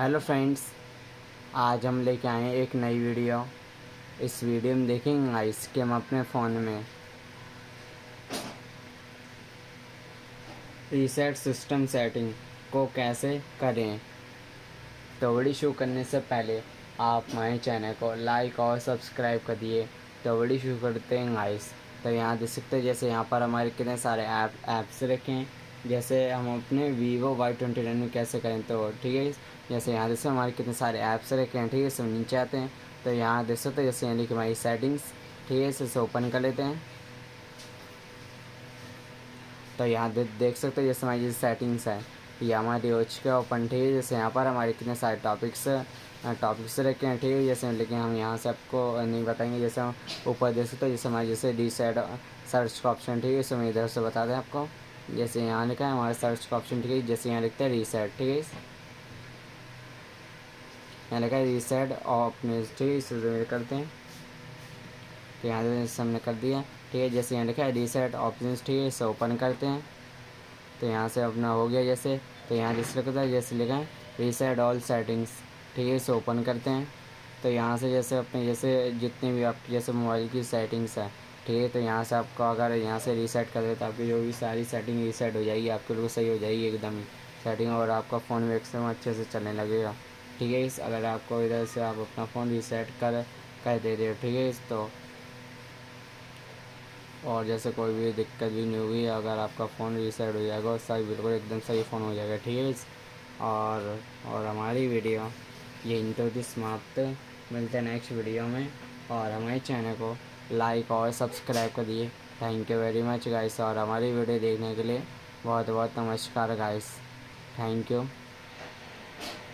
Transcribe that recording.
Hello friends, आज हम लेके आए एक नई वीडियो। इस वीडियो में देखेंगे आइस के हम अपने फ़ोन में रीसेट सिस्टम सेटिंग को कैसे करें। तो वीडियो शुरू करने से पहले आप हमारे चैनल को लाइक और सब्सक्राइब कर दिए। तो वीडियो शुरू करते हैं आइस तो यहाँ देख सकते हैं, जैसे यहाँ पर हमारे कितने सारे ऐप ऐप्स रखे हैं। जैसे हम अपने वीवो वाई ट्वेंटी नाइन में कैसे करें तो ठीक है जैसे यहाँ जैसे हमारे कितने सारे ऐप्स रखे हैं ठीक है सब नीचे आते हैं। तो यहाँ देख सकते जैसे यहाँ लिखे हमारी सेटिंग्स ठीक है इसे ओपन कर लेते हैं। तो यहाँ दे, देख सकते हैं जैसे हमारी जैसे सेटिंग्स है ये हमारी ओच के ओपन ठीक है जैसे यहाँ पर हमारे कितने सारे टॉपिक्स टॉपिक्स रखे हैं ठीक है जैसे लेकिन हम यहाँ से आपको नहीं बताएँगे जैसे ऊपर देख सकते जैसे हमारे जैसे डी सर्च का ऑप्शन ठीक है इसे हम इधर से बता दें आपको। जैसे यहाँ लिखा है, हमारा सर्च का ऑप्शन ठीक है? जैसे यहाँ लिखते हैं रीसेट ठीक है? यहाँ लिखा है रीसेट अपने ठीक है? इसे करते हैं। तो यहाँ से हमने कर दिया, ठीक है? जैसे यहाँ लिखा है रीसेट ऑप्शन ठीक है? इसे ओपन करते हैं। तो यहाँ से अपना हो गया जैसे। तो यहाँ जैसे लिखा है जैसे लिखा है रीसेट ऑल सेटिंग्स ठीक है? इसे ओपन करते हैं। तो यहाँ से जैसे अपने, जैसे जितने भी आपकी जैसे मोबाइल की सेटिंग्स है ठीक है तो यहाँ से आपको अगर यहाँ से रीसेट कर दे तो आपकी जो भी सारी सेटिंग रीसेट हो जाएगी, आपके लोग सही हो जाएगी एकदम ही। सेटिंग और आपका फ़ोन भी एकदम अच्छे से चलने लगेगा। ठीक है, इस अगर आपको इधर से आप अपना फ़ोन रीसेट कर कर दे रहे हो, ठीक है, इस तो। और जैसे कोई भी दिक्कत भी नहीं होगी, अगर आपका फ़ोन रीसेट हो जाएगा सही बिल्कुल एकदम सही फ़ोन हो जाएगा, ठीक है और और हमारी वीडियो ये इंटर समाप्त। मिलते हैं नेक्स्ट वीडियो में, और हमारे चैनल को। लाइक और सब्सक्राइब कर दिए। Thank you very much guys और हमारी वीडियो देखने के लिए बहुत बहुत नमस्कार गाइस थैंक यू